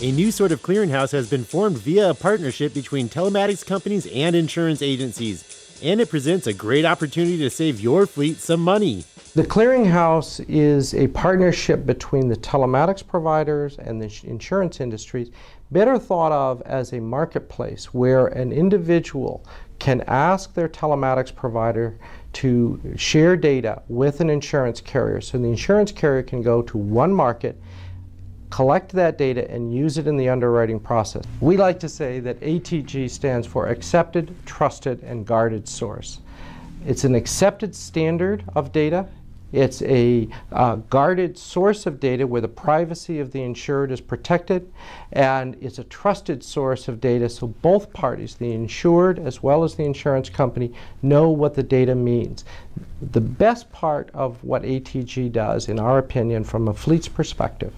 A new sort of clearinghouse has been formed via a partnership between telematics companies and insurance agencies, and it presents a great opportunity to save your fleet some money. The clearinghouse is a partnership between the telematics providers and the insurance industries, better thought of as a marketplace where an individual can ask their telematics provider to share data with an insurance carrier. So the insurance carrier can go to one market, collect that data, and use it in the underwriting process. We like to say that ATG stands for Accepted, Trusted, and Guarded Source. It's an accepted standard of data. It's a uh, guarded source of data where the privacy of the insured is protected, and it's a trusted source of data so both parties, the insured as well as the insurance company, know what the data means. The best part of what ATG does, in our opinion, from a fleet's perspective,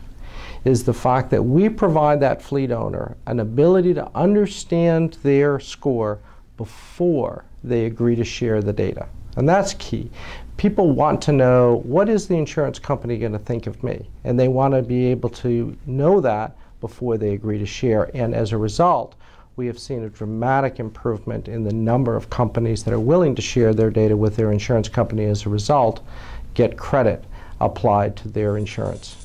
is the fact that we provide that fleet owner an ability to understand their score before they agree to share the data. And that's key people want to know what is the insurance company going to think of me? And they want to be able to know that before they agree to share. And as a result, we have seen a dramatic improvement in the number of companies that are willing to share their data with their insurance company as a result, get credit applied to their insurance.